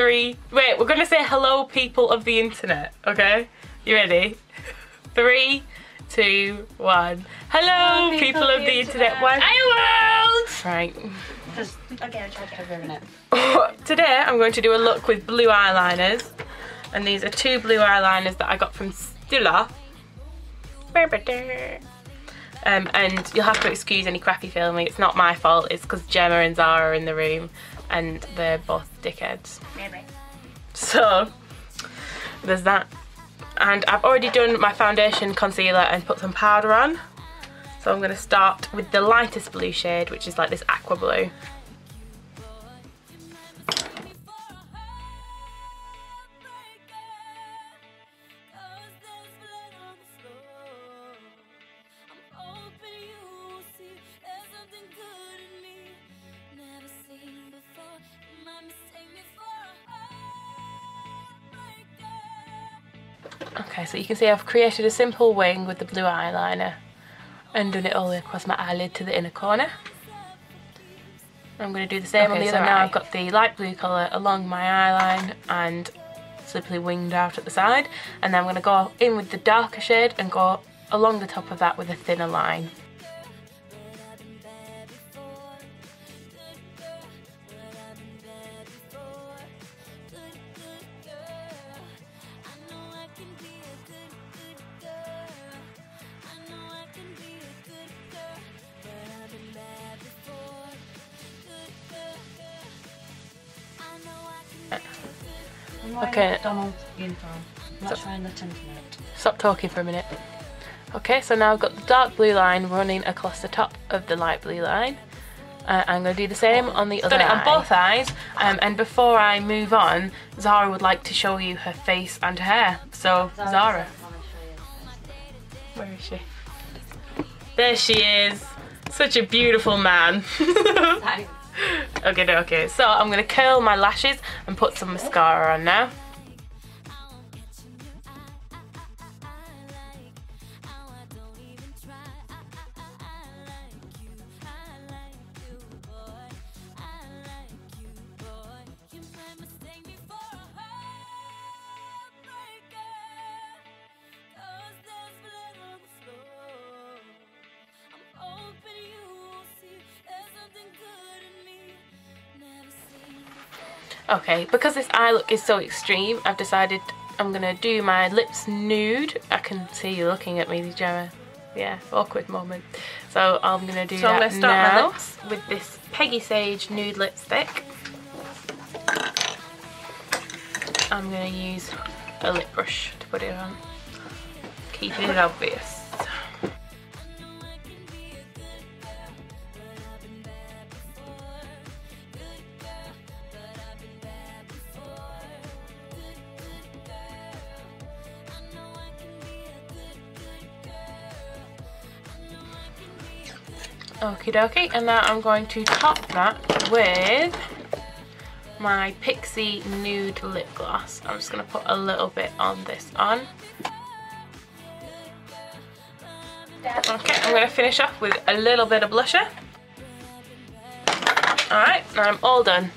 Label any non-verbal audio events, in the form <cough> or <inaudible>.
three. Wait, we're gonna say hello, people of the internet. Okay, you ready? Three, two, one. Hello, people, people, of the, internet. internet. Hi, world. Right. Just again, try to ruin it. <laughs> Today, I'm going to do a look with blue eyeliners, and these are two blue eyeliners that I got from Stila. Um, and you'll have to excuse any crappy filming. It's not my fault. It's because Gemma and Zara are in the room, and they're both dickheads. Maybe. So there's that. And I've already done my foundation, concealer and put some powder on. So I'm going to start with the lightest blue shade, which is like this aqua blue. Okay, so you can see I've created a simple wing with the blue eyeliner and done it all the way across my eyelid to the inner corner. I'm going to do the same okay, on the so other now. I've got the light blue colour along my eyeline and simply winged out at the side. And then I'm going to go in with the darker shade and go along the top of that with a thinner line. Okay. Stop talking for a minute. Okay, so now I've got the dark blue line running across the top of the light blue line. Uh, I'm going to do the same on the other Done it on both eyes. Um, and before I move on, Zara would like to show you her face and hair. So, Zara. Where is she? There she is. Such a beautiful man. <laughs> okay, okay. So I'm going to curl my lashes and put some mascara on now. Okay, because this eye look is so extreme, I've decided I'm going to do my lips nude. I can see you looking at me, Gemma. Yeah, awkward moment. So I'm going to do so that I'm gonna start now my lips with this Peggy Sage nude lipstick. I'm going to use a lip brush to put it on. Keeping it obvious. Okie dokie, and now I'm going to top that with my Pixi Nude Lip Gloss. I'm just going to put a little bit on this on. Okay, I'm going to finish off with a little bit of blusher. Alright, now I'm all done.